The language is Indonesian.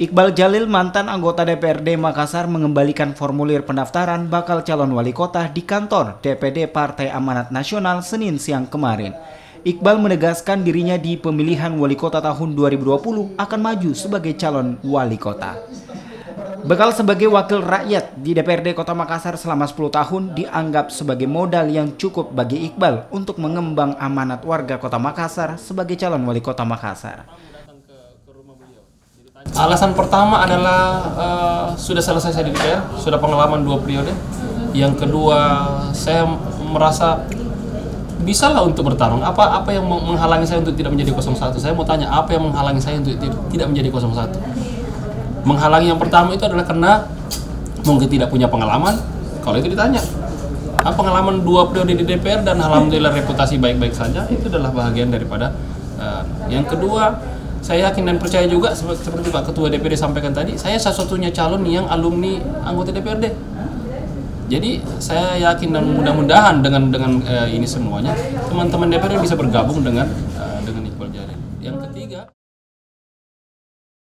Iqbal Jalil, mantan anggota DPRD Makassar mengembalikan formulir pendaftaran bakal calon wali kota di kantor DPD Partai Amanat Nasional Senin siang kemarin. Iqbal menegaskan dirinya di pemilihan wali kota tahun 2020 akan maju sebagai calon wali kota. Bekal sebagai wakil rakyat di DPRD Kota Makassar selama 10 tahun dianggap sebagai modal yang cukup bagi Iqbal untuk mengembang amanat warga Kota Makassar sebagai calon wali Kota Makassar. Alasan pertama adalah uh, sudah selesai saya di DPR, sudah pengalaman dua periode. Yang kedua, saya merasa bisa lah untuk bertarung. Apa apa yang menghalangi saya untuk tidak menjadi 01? Saya mau tanya, apa yang menghalangi saya untuk tidak menjadi 01? menghalangi yang pertama itu adalah karena mungkin tidak punya pengalaman kalau itu ditanya apa pengalaman dua periode di DPR dan alhamdulillah reputasi baik-baik saja itu adalah bagian daripada uh, yang kedua saya yakin dan percaya juga seperti Pak Ketua DPD sampaikan tadi saya satu-satunya calon yang alumni anggota DPRD jadi saya yakin dan mudah-mudahan dengan dengan uh, ini semuanya teman-teman DPR bisa bergabung dengan uh, dengan Iqbal yang ketiga